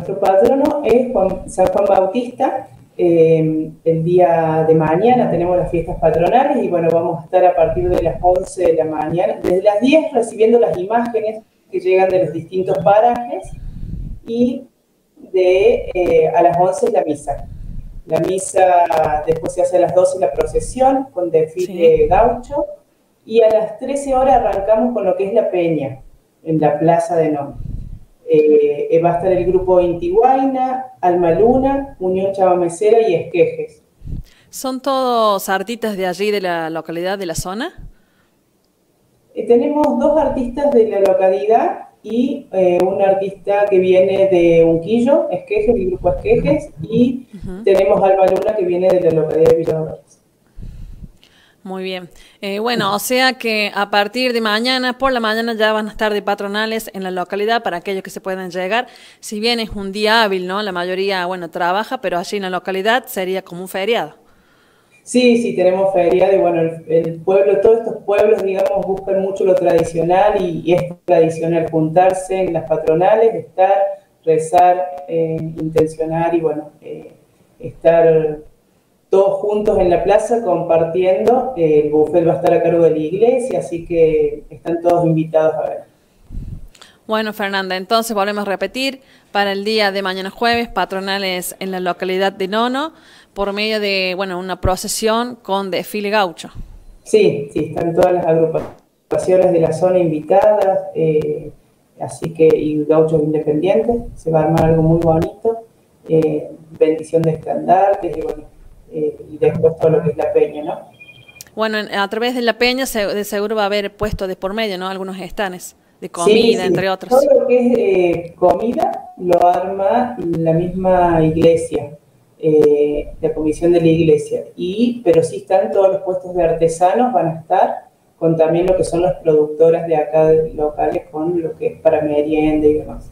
nuestro patrono es San Juan Bautista. Eh, el día de mañana tenemos las fiestas patronales y bueno, vamos a estar a partir de las 11 de la mañana, desde las 10 recibiendo las imágenes que llegan de los distintos parajes y de eh, a las 11 la misa. La misa después se hace a las 12 la procesión con desfile gaucho y a las 13 horas arrancamos con lo que es la peña en la plaza de No. Eh, eh, va a estar el grupo Intiguaina, Alma Luna, Unión Chavamecera y Esquejes. ¿Son todos artistas de allí, de la localidad, de la zona? Eh, tenemos dos artistas de la localidad y un artista que viene de Unquillo, Esquejes, el grupo Esquejes, y tenemos Alma Luna que viene de la localidad de Villa muy bien. Eh, bueno, o sea que a partir de mañana, por la mañana ya van a estar de patronales en la localidad para aquellos que se puedan llegar. Si bien es un día hábil, ¿no? La mayoría, bueno, trabaja, pero allí en la localidad sería como un feriado. Sí, sí, tenemos feriado y bueno, el, pueblo, todos estos pueblos, digamos, buscan mucho lo tradicional y, es tradicional juntarse en las patronales, estar, rezar, eh, intencionar y bueno, eh, estar todos juntos en la plaza compartiendo. El buffet va a estar a cargo de la iglesia, así que están todos invitados a ver. Bueno, Fernanda, entonces volvemos a repetir para el día de mañana jueves, patronales en la localidad de Nono, por medio de, bueno, una procesión con desfile gaucho. Sí, sí, están todas las agrupaciones de la zona invitadas, eh, así que, y gauchos independientes, se va a armar algo muy bonito, eh, bendición de estandartes, y bueno, eh, y después todo lo que es la peña, ¿no? Bueno, a través de la peña de seguro va a haber puestos de por medio, ¿no? Algunos estanes de comida, entre otros. Todo lo que es eh, comida lo arma la misma iglesia, eh, la comisión de la iglesia. Y, pero sí están todos los puestos de artesanos, van a estar con también lo que son las productoras de acá locales, con lo que es para merienda y demás.